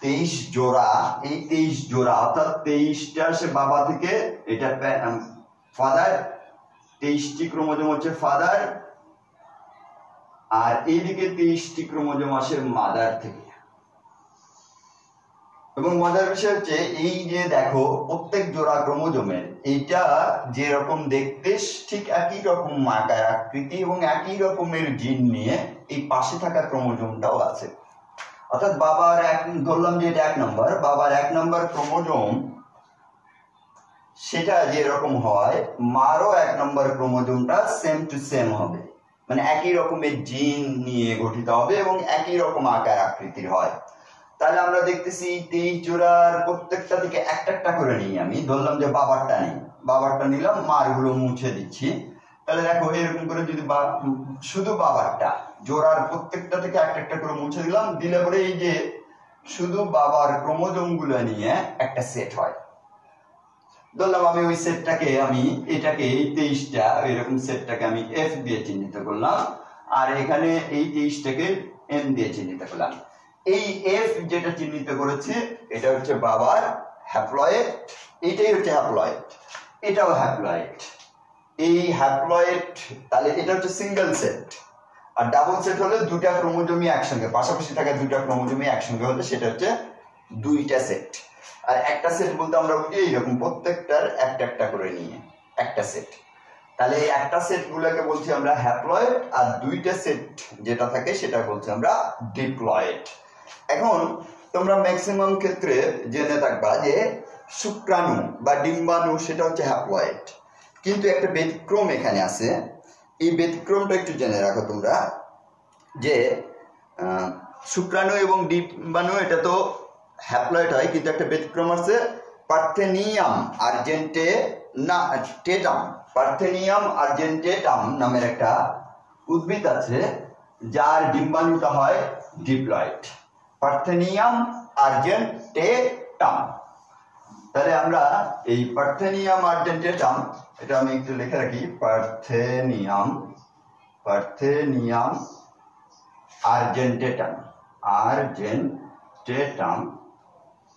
তেইশ জোড়া, এই তেইশ জোড়া, অর্থাৎ তেইশটা আসে বাবা থেকে, এটা ফাদার তেইশটি ক্রোমোজোম হচ্ছে ফাদার আর এইদিকে তেইশটি ক্রোমোজোম আসে মাদার থেকে। এবং মজার বিষয় হচ্ছে, এই যে দেখো, প্রত্যেক জোড়া ক্রোমোজোমের, এইটা যে রকম দেখতে, ঠিক একই রকম আকার আকৃতি এবং একই রকমের জিন নিয়ে এই পাশে থাকা ক্রোমোজোমটাও আছে। অর্থাৎ বাবার এক, ধরলাম যে এটা এক নম্বর, বাবার এক নম্বর ক্রোমোজোম, সেটা যেরকম হয়, মারও এক নম্বর ক্রোমোজোমটা সেম টু সেম হবে। মানে একই রকমের জিন নিয়ে গঠিত হবে এবং একই রকম আকার আকৃতির হয়। তাহলে আমরা দেখতেছি তেইশ জোড়ার প্রত্যেকটা থেকে একটা একটা করে নিই আমি। ধরলাম যে বাবারটা নেই। বাবারটা নিলাম, মারগুলো মুছে দিচ্ছি। তাহলে দেখো এরকম করে যদি শুধু বাবারটা, জোড়ার প্রত্যেকটা থেকে একটা একটা করে মুছে দিলাম, দিলে পরে এই যে শুধু বাবার ক্রোমোজোমগুলো নিয়ে একটা সেট হয়। ধরলাম আমি ওই সেটটাকে, আমি এটাকে এই তেইশটা এরকম সেটটাকে আমি এফ দিয়ে চিহ্নিত করলাম, আর এখানে এই তেইশটাকে এম দিয়ে চিহ্নিত করলাম। এই এফ যেটা চিহ্নিত করেছে, এটা হচ্ছে বাবার হ্যাপ্লয়েড এটাই হচ্ছে হ্যাপ্লয়েড এটাও হ্যাপ্লয়েড এই হ্যাপ্লয়েড তাহলে এটা হচ্ছে সিঙ্গেল সেট আর ডাবল সেট হলে দুটা ক্রোমোজোমই একসঙ্গে, পাশাপাশি থাকা দুটা ক্রোমোজোমই একসঙ্গে হলে সেটা হচ্ছে দুইটা সেট আর একটা সেট বলতে আমরা এইরকম প্রত্যেকটার একটা একটা করে নিয়ে, একটা সেট তাহলে এই একটা সেটগুলোকে বলছি আমরা হ্যাপ্লয়েড আর দুইটা সেট যেটা থাকে সেটা বলছি আমরা ডিপ্লয়েড এখন তোমরা ম্যাক্সিমাম ক্ষেত্রে জেনে থাকবা যে শুক্রাণু বা ডিম্বাণু সেটা হচ্ছে হ্যাপ্লয়েড কিন্তু একটা ব্যতিক্রম এখানে আছে। এই ব্যতিক্রমটা একটু জেনে রাখো তোমরা যে শুক্রাণু এবং ডিম্বাণু এটা তো হ্যাপ্লয়েড হয়, কিন্তু একটা ব্যতিক্রম আছে, পার্থেনিয়াম আর্জেন্টে না টেটাম, পার্থেনিয়াম আর্জেন্টেটাম নামের একটা উদ্ভিদ আছে, যার ডিম্বাণুটা হয় ডিপ্লয়েড। পার্থেনিয়াম আর্জেন্টেটাম। তাহলে আমরা এই পার্থেনিয়াম আর্জেন্টেটাম, এটা আমি একটু লিখে রাখি, পার্থেনিয়াম পার্থেনিয়াম আর্জেন্টেটাম আর্জেন্টেটাম।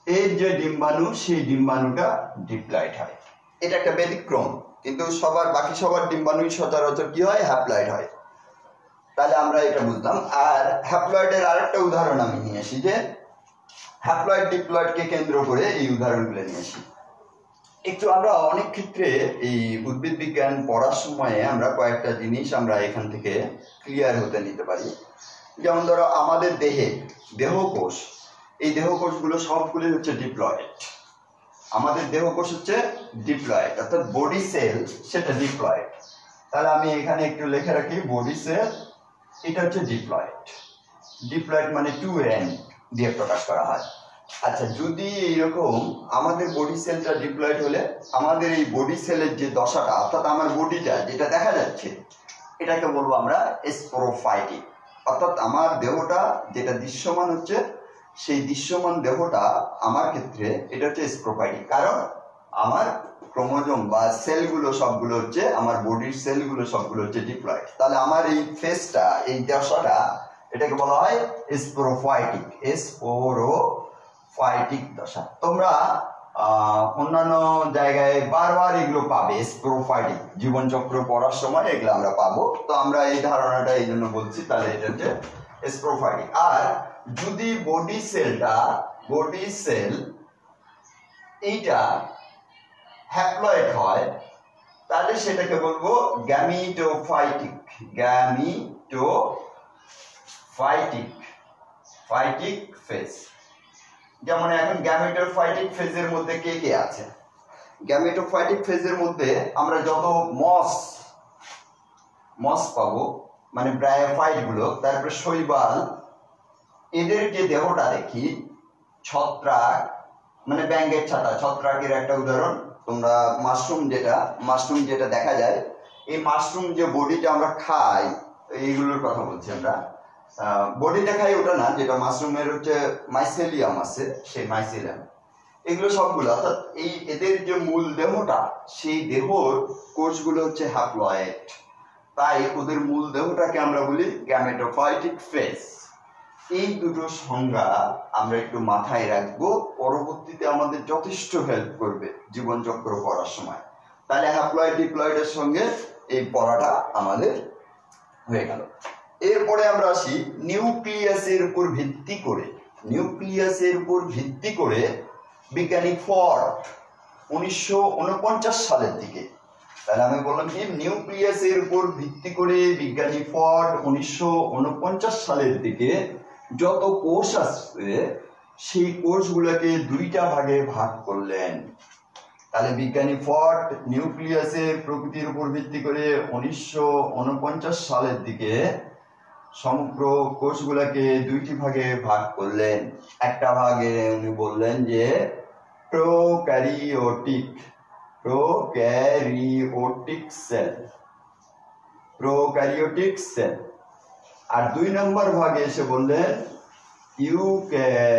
এর যে ডিম্বাণু, সেই ডিম্বাণুটা ডিপ্লয়েড হয়। এটা একটা ব্যতিক্রম, কিন্তু সবার, বাকি সবার ডিম্বাণুই সচরাচর কি হয়? হ্যাপ্লয়েড হয়। তাহলে আমরা এটা বুঝলাম। আর হ্যাপ্লয়েডের আরেকটা উদাহরণ আমি নিয়ে আসি যে, হ্যাপ্লয়েড, ডিপ্লয়েডকে কেন্দ্র করে এই উদাহরণগুলো নিয়ে আসি। একটু আমরা অনেক ক্ষেত্রে এই উদ্ভিদ বিজ্ঞান পড়ার সময়ে আমরা কয়েকটা জিনিস আমরা এখান থেকে ক্লিয়ার হতে নিতে পারি। যেমন ধরো, আমাদের দেহে দেহকোষ এই দেহকোষগুলো সবগুলি হচ্ছে ডিপ্লয়েড আমাদের দেহকোষ হচ্ছে ডিপ্লয়েড অর্থাৎ বডি সেল সেটা ডিপ্লয়েড তাহলে আমি এখানে একটু লিখে রাখি বডি সেল এটা হচ্ছে ডিপ্লয়েড ডিপ্লয়েড মানে টু এন্ড দিয়ে প্রকাশ করা হয়। আচ্ছা যদি এইরকম আমাদের বডি সেলটা ডিপ্লয়েড হলে আমাদের এই বডি সেলের যে দশাটা, অর্থাৎ আমার বডিটা যেটা দেখা যাচ্ছে, এটাকে বলব আমরা স্পোরোফাইটিক অর্থাৎ আমার দেহটা যেটা দৃশ্যমান হচ্ছে সেই দৃশ্যমান দেহটা আমার ক্ষেত্রে এটা হচ্ছে স্প্রোফাইটিক কারণ আমার ক্রোমোজোম বা সেলগুলো সবগুলো হচ্ছে, আমার বডির সেলগুলো সবগুলো হচ্ছে ডিপ্লয়েড তাহলে আমার এই ফেসটা এই দশাটা এটাকে বলা হয় স্পোরোফাইটিক স্পোরোফাইটিক দশা। তোমরা অন্যান্য জায়গায় বারবার এগুলো পাবে স্পোরোফাইটিক জীবনচক্র পড়ার সময় এগুলো আমরা পাবো। তো আমরা এই ধারণাটা এই জন্য বলছি, তাহলে এটা হচ্ছে স্পোরোফাইটিক আর যদি বডি সেলটা বডি সেল এইটা হ্যাপ্লয়েড হয়, তাহলে সেটাকে বলব গ্যামিটোফাইটিক গ্যামিটো ফাইটিক ফাইটিক ফেজ যেমন এখন গ্যামেটোফাইটিক ফেজের মধ্যে কে কে আছে? গ্যামেটোফাইটিক ফেজের মধ্যে আমরা যত মস মস পাবো মানে ব্রায়োফাইটগুলো, তারপরে শৈবাল এদের যে দেহটা দেখি, ছত্রাক মানে ব্যাঙ্গের ছাতা, ছত্রাকের একটা উদাহরণ, তোমরা মাশরুম যেটা মাশরুম যেটা দেখা যায়, এই মাশরুম যে বডিটা আমরা খাই, এইগুলোর কথা বলছি আমরা বডিটা খাই ওটা না, যেটা মাশরুমের হচ্ছে মাইসেলিয়াম আছে, সেই মাইসেলিয়াম এগুলো সবগুলো, অর্থাৎ এই এদের যে মূল দেহটা, সেই দেহর কোষগুলো হচ্ছে হ্যাপ্লয়েড তাই ওদের মূল দেহটাকে আমরা বলি গ্যামেটোফাইটিক ফেস এই দুটো সংজ্ঞা আমরা একটু মাথায় রাখব। পরবর্তীতে আমাদের যথেষ্ট হেল্প করবে জীবনচক্র পড়ার সময়। তাহলে হ্যাপ্লয়েড ডিপ্লয়েডের সঙ্গে এই পড়াটা আমাদের হয়ে গেল। এরপরে আমরা আসি নিউক্লিয়াসের উপর ভিত্তি করে। নিউক্লিয়াসের উপর ভিত্তি করে বিজ্ঞানী ফর্ড উনিশশো সালের দিকে। তাহলে আমি বললাম কি নিউক্লিয়াসের উপর ভিত্তি করে বিজ্ঞানী ফর্ড উনিশশো সালের দিকে যত কোষ আসবে সেই কোষগুলোকে দুইটা ভাগে ভাগ করলেন। তাহলে বিজ্ঞানী ফর্ড নিউক্লিয়াসের প্রকৃতির উপর ভিত্তি করে উনিশশো উনপঞ্চাশ সালের দিকে সমগ্র কোষগুলোকে দুইটি ভাগে ভাগ করলেন। একটা ভাগে উনি বললেন যে, prokaryotic prokaryotic cell prokaryotic cell. আর দুই নম্বর ভাগে এসে বললেন ইউক্যারিওটিক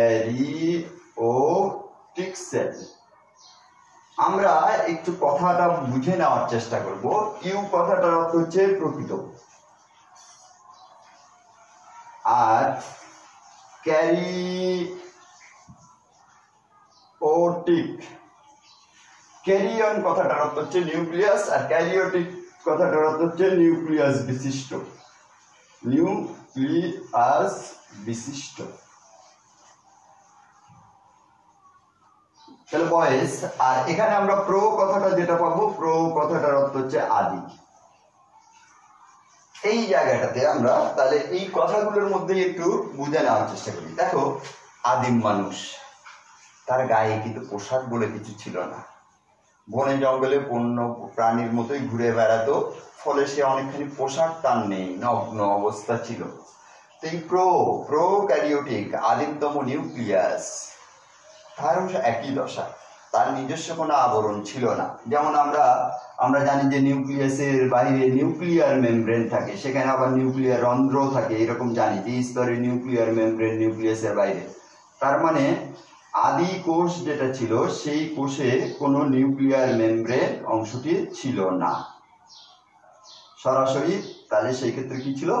সেল আমরা একটু কথাটা বুঝে নেওয়ার চেষ্টা করব। ইউ কথাটার অর্থ হচ্ছে প্রকৃত। আর ক্যারি ওটিক ক্যারিয়ন কথাটার অর্থ হচ্ছে নিউক্লিয়াস। আর ক্যারিওটিক কথাটার অর্থ হচ্ছে নিউক্লিয়াস বিশিষ্ট। নিউক্লিয়াস বিশিষ্ট। তাহলে বয়েস আর এখানে আমরা প্রো কথাটা যেটা পাবো প্রো কথাটার অর্থ হচ্ছে আদি। এই জায়গাটাতে আমরা তাহলে এই কথাগুলোর মধ্যে একটু বুঝে নেওয়ার চেষ্টা করি। দেখো, আদিম মানুষ, তার গায়ে কিন্তু পোশাক বলে কিছু ছিল না। বনে জঙ্গলে বন্য প্রাণীর মতোই ঘুরে বেড়াতো, ফলে সে অনেকখানি পোশাক তার নেই, নগ্ন অবস্থা ছিল। তো এই প্রো প্রো ক্যারিওটিক আদিমতম নিউক্লিয়াস তারও একই দশা, তার নিজস্ব কোনো আবরণ ছিল না। যেমন আমরা আমরা জানি যে নিউক্লিয়াসের বাইরে নিউক্লিয়ার মেমব্রেন থাকে, সেখানে আবার নিউক্লিয়ার রন্ধ্র থাকে, এরকম জানি যে স্তরে নিউক্লিয়ার মেমব্রেন নিউক্লিয়াসের বাইরে। তার মানে আদি কোষ যেটা ছিল, সেই কোষে কোনো নিউক্লিয়ার মেমব্রেন অংশটি ছিল না। সরাসরি তাহলে সেই ক্ষেত্রে কি ছিল?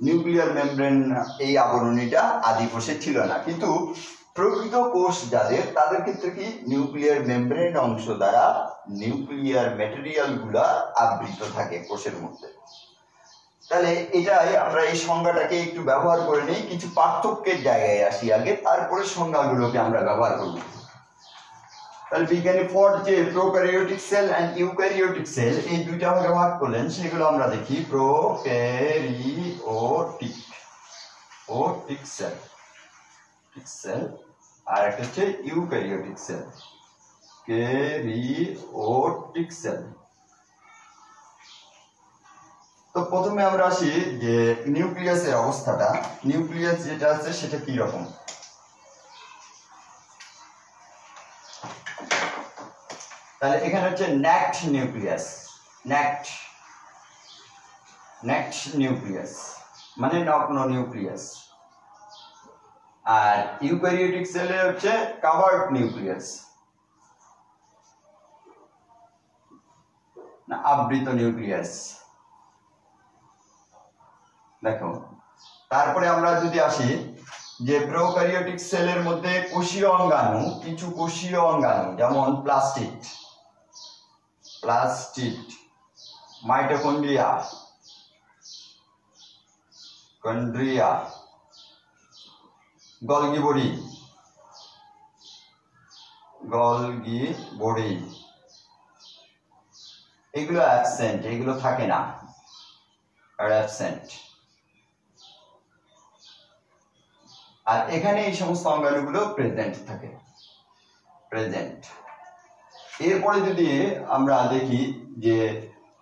নিউক্লিয়ার মেমব্রেন, এই আবরণীটা আদি কোষে ছিল না। কিন্তু প্রকৃত কোষ যাদের, তাদের ক্ষেত্রে কি? নিউক্লিয়ার মেমব্রেন অংশ দ্বারা নিউক্লিয়ার ম্যাটেরিয়ালগুলা আবৃত থাকে কোষের মধ্যে। তাহলে এটাই আমরা এই সংজ্ঞাটাকে একটু ব্যবহার করে নিই, কিছু পার্থক্যের জায়গায় আসি আগে তারপরে সংজ্ঞাগুলোকে আমরা ব্যবহার করব। তাহলে বিজ্ঞানী ফর্ড যে prokaryotic cell and eukaryotic cell, এই দুইটা ভাগে ভাগ করলেন, সেগুলো আমরা দেখি। প্রোক্যারিওটিক ও টিক সেল টিক সেল, আর একটা হচ্ছে ইউক্যারিওটিক সেল, ক্যারিওটিক সেল। তো প্রথমে আমরা আসি যে নিউক্লিয়াসের অবস্থাটা, নিউক্লিয়াস যেটা আছে সেটা কি রকম? তাহলে এখানে হচ্ছে ন্যাক্ট নিউক্লিয়াস, ন্যাক্ট ন্যাক্ট নিউক্লিয়াস মানে নগ্ন নিউক্লিয়াস। আর ইউক্যারিওটিক সেলে হচ্ছে কাভার্ড নিউক্লিয়াস। না, আবৃত নিউক্লিয়াস। দেখো। তারপরে আমরা যদি আসি, যে প্রোক্যারিওটিক সেলের মধ্যে কোষীয় অঙ্গাণু, কিছু কোষীয় অঙ্গাণু, যেমন প্লাস্টিক প্লাস্টিক মাইটোকন্ড্রিয়া, কন্ড্রিয়া গলগি বড়ি গলগি বড়ি এগুলো অ্যাবসেন্ট এগুলো থাকে না, আর অ্যাবসেন্ট আর এখানে এই সমস্ত অঙ্গাণুগুলো প্রেজেন্ট থাকে। প্রেজেন্ট এরপরে যদি আমরা দেখি যে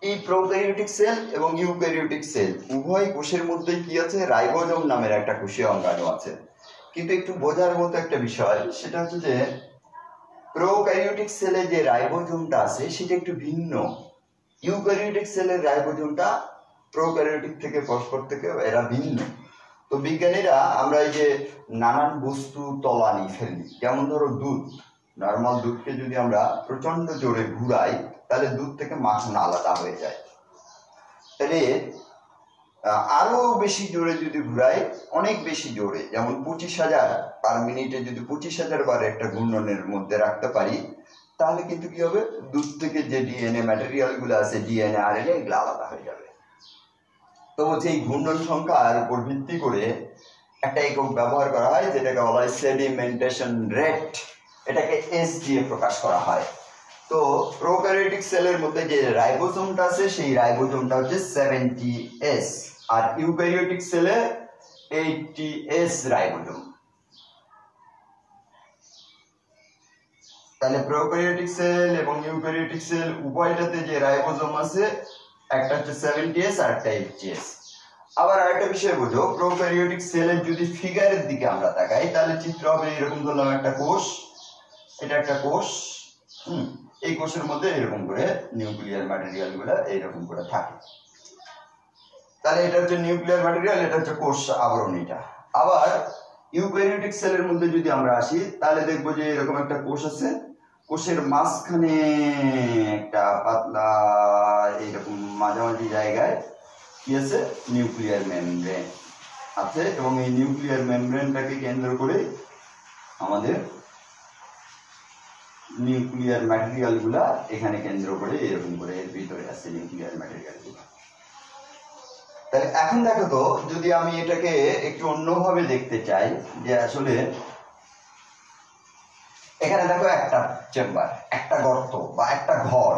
এই প্রোক্যারিওটিক সেল এবং ইউক্যারিওটিক সেল উভয় কোষের মধ্যে কি আছে? রাইবোজোম নামের একটা কোষীয় অঙ্গাণু আছে। কিন্তু একটু বোঝার মতো একটা বিষয়, সেটা হচ্ছে যে প্রোক্যারিওটিক সেলে যে রাইবোজোমটা আছে, সেটা একটু ভিন্ন। ইউক্যারিওটিক সেলের রাইবোজোমটা প্রোক্যারিওটিক থেকে পরস্পর থেকে এরা ভিন্ন। তো বিজ্ঞানীরা আমরা এই যে নানান বস্তু তলানি ফেলি, যেমন ধরো দুধ নর্মাল দুধকে যদি আমরা প্রচণ্ড জোরে ঘুরাই, তাহলে দুধ থেকে মাখন আলাদা হয়ে যায়। তাহলে আরও বেশি জোরে যদি ঘুরাই, অনেক বেশি জোরে, যেমন পঁচিশ হাজার পার মিনিটে যদি পঁচিশ হাজার বার একটা ঘূর্ণনের মধ্যে রাখতে পারি, তাহলে কিন্তু কি হবে? দুধ থেকে যে ডিএনএ ম্যাটেরিয়ালগুলো আছে ডিএনএ আর এগুলো আলাদা হয়ে যাবে। তো বলছে এই ঘূর্ণন সংখ্যার উপর ভিত্তি করে একটা একক ব্যবহার করা হয়, যেটাকে বলা হয় সেডিমেন্টেশন রেট এটাকে এস দিয়ে প্রকাশ করা হয়। তো প্রোক্যারিওটিক সেলের মধ্যে যে রাইবোজোমটা আছে, সেই রাইবোজোমটা হচ্ছে সেভেন্টি এস আর ইউক্যারিওটিক সেলে এইটটি এস রাইবোজোম। তাহলে প্রোক্যারিওটিক সেল এবং ইউক্যারিওটিক সেল উভয়টাতে যে রাইবোজোম আছে একটা হচ্ছে সেভেন্টি এস আর একটা এইটটি এস আবার আরেকটা বিষয় বোঝো প্রোক্যারিওটিক সেলের যদি ফিগারের দিকে আমরা তাকাই, তাহলে চিত্র হবে এরকম ধরলাম একটা কোষ, এটা একটা কোষ, হুম, এই কোষের মধ্যে এরকম করে নিউক্লিয়ার ম্যাটেরিয়ালগুলো এইরকম করে থাকে। তাহলে এটা হচ্ছে নিউক্লিয়ার ম্যাটেরিয়াল এটা হচ্ছে কোষ আবরণ এটা। আবার ইউক্যারিওটিক সেলের মধ্যে যদি আমরা আসি, তাহলে দেখব যে এরকম একটা কোষ আছে কোষের মাঝখানে একটা পাতলা এইরকম মাঝামাঝি জায়গায় কি আছে? নিউক্লিয়ার মেমব্রেন আছে এবং এই নিউক্লিয়ার মেমব্রেনটাকে কেন্দ্র করে আমাদের নিউক্লিয়ার ম্যাটেরিয়ালগুলা এখানে কেন্দ্র করে এরকম করে এর ভিতরে আছে নিউক্লিয়ার ম্যাটেরিয়ালগুলা তাহলে এখন দেখো তো, যদি আমি এটাকে একটু অন্যভাবে দেখতে চাই যে আসলে এখানে দেখো একটা চেম্বার একটা গর্ত বা একটা ঘর।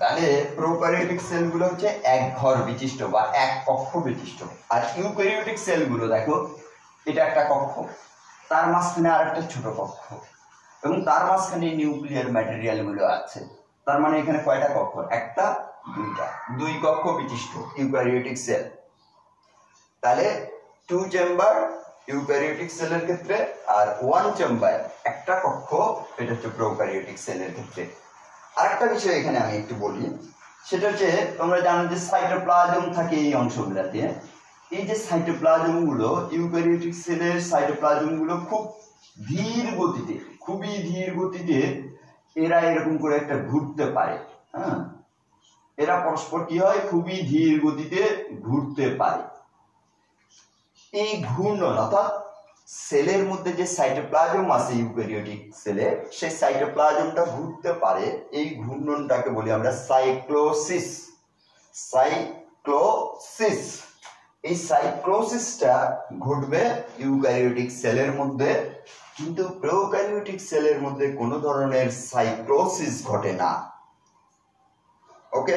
তাহলে প্রোক্যারিওটিক সেলগুলো হচ্ছে এক ঘর বিশিষ্ট বা এক কক্ষ বিশিষ্ট। আর ইউক্যারিওটিক সেলগুলো দেখো, এটা একটা কক্ষ, তার মাঝখানে আর একটা ছোট কক্ষ এবং তার মাঝখানে নিউক্লিয়ার ম্যাটেরিয়ালগুলো আছে। তার মানে এখানে কয়টা কক্ষ? একটা, দুইটা, দুই কক্ষ বিশিষ্ট ইউক্যারিওটিক সেল তাহলে টু চেম্বার ইউক্যারিওটিক সেলের ক্ষেত্রে আর ওয়ান চেম্বার একটা কক্ষ, এটা হচ্ছে প্রোক্যারিওটিক সেলের ক্ষেত্রে। আরেকটা বিষয় এখানে আমি একটু বলি, সেটা হচ্ছে তোমরা জানো যে সাইটোপ্লাজম থাকে এই অংশগুলোতে। এই যে সাইটোপ্লাজমগুলো, ইউক্যারিওটিক সেলের সাইটোপ্লাজমগুলো খুব ধীর গতিতে, খুবই ধীর গতিতে এরা এরকম করে একটা ঘুরতে পারে হ্যাঁ? এরা পরস্পর কি হয়? খুবই ধীর গতিতে ঘুরতে পারে। এই ঘূর্ণন, অর্থাৎ সেলের মধ্যে যে সাইটোপ্লাজম আছে ইউক্যারিওটিক সেলে সেই সাইটোপ্লাজমটা ঘুরতে পারে, এই ঘূর্ণনটাকে বলি আমরা সাইক্লোসিস সাইক্লোসিস এই সাইক্লোসিসটা ঘটবে ইউক্যারিওটিক সেলের মধ্যে, কিন্তু প্রোক্যারিওটিক সেলের মধ্যে কোনো ধরনের সাইক্লোসিস ঘটে না। ওকে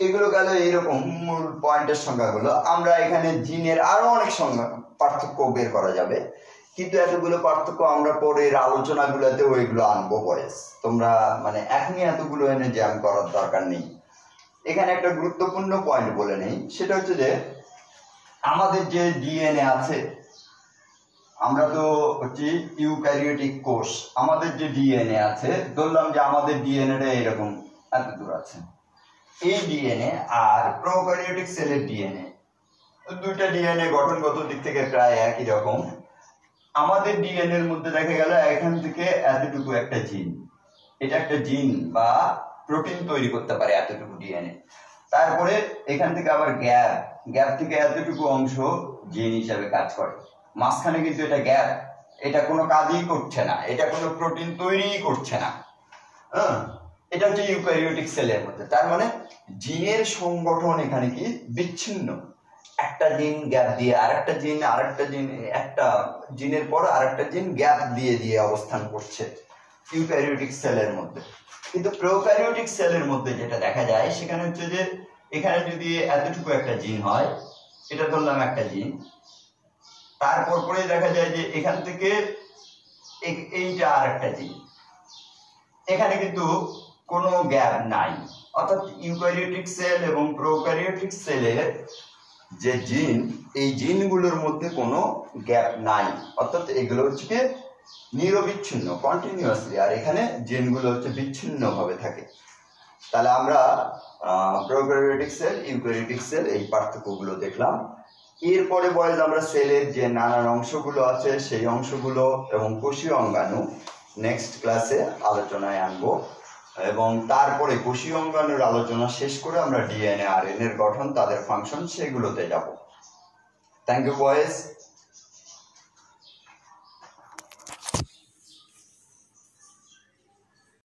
এগুলো গেল এইরকম মূল পয়েন্টের সংখ্যাগুলো আমরা এখানে জিনের আরও অনেক সংখ্যা পার্থক্য বের করা যাবে। কিন্তু এতগুলো পার্থক্য আমরা পরের আলোচনাগুলোতেও এগুলো আনব পরে তোমরা মানে এখনই এতগুলো এনে জ্যাম করার দরকার নেই। এখানে একটা গুরুত্বপূর্ণ পয়েন্ট বলে নেই। সেটা হচ্ছে যে, আমাদের যে ডিএনএ আছে, আমরা তো হচ্ছে ইউক্যারিওটিক কোষ। আমাদের যে ডিএনএ আছে, ধরলাম যে আমাদের ডিএনএটা এরকম এত দূর আছে। এই ডিএনএ আর প্রোক্যারিওটিক সেলের ডিএনএ দুইটা ডিএনএ গঠনগত দিক থেকে প্রায় একই রকম। আমাদের ডিএনএ এর মধ্যে দেখা গেল এখান থেকে এতটুকু একটা জিন এটা একটা জিন বা প্রোটিন তৈরি করতে পারে এতটুকু ডিএনএ তারপরে এখান থেকে আবার গ্যাপ। গ্যাপ থেকে এতটুকু অংশ জিন হিসাবে কাজ করে। মাঝখানে কিন্তু এটা গ্যাপ। এটা কোনো কাজই করছে না। এটা কোনো প্রোটিন তৈরিই করছে না। হ্যাঁ? এটা হচ্ছে ইউক্যারিওটিক সেলের মধ্যে। তার মানে জিনের সংগঠন এখানে কি? বিচ্ছিন্ন। একটা জিন গ্যাপ দিয়ে আরেকটা জিন আরেকটা জিন, একটা জিনের পর আরেকটা জিন গ্যাপ দিয়ে দিয়ে অবস্থান করছে ইউক্যারিওটিক সেলের মধ্যে। কিন্তু প্রোক্যারিওটিক সেলের মধ্যে যেটা দেখা যায়, সেখানে হচ্ছে যে এখানে যদি এতটুকু একটা জিন হয়, এটা ধরলাম একটা জিন তারপর পরে দেখা যায় যে এখান থেকে এইটা আর একটা জিন। এখানে কিন্তু কোনো গ্যাপ নাই। অর্থাৎ ইউক্যারিওটিক সেল এবং প্রোক্যারিওটিক সেলের যে জিন, এই জিনগুলোর মধ্যে কোনো গ্যাপ নাই। অর্থাৎ এগুলো হচ্ছে নিরবিচ্ছিন্ন কন্টিনিউয়াসলি আর এখানে জিনগুলো হচ্ছে বিচ্ছিন্নভাবে থাকে। তাহলে আমরা প্রোক্যারিওটিক সেল, ইউক্যারিওটিক সেল, এই পার্থক্যগুলো দেখলাম। এরপরে বয়স আমরা সেলের যে নানান অংশগুলো আছে, সেই অংশগুলো এবং কোষীয় অঙ্গাণু নেক্সট ক্লাসে আলোচনায় আনব। এবং তারপরে কোষীয় অঙ্গাণুর আলোচনা শেষ করে আমরা ডিএনএ আর এর গঠন, তাদের ফাংশন সেগুলোতে যাব। Thank you boys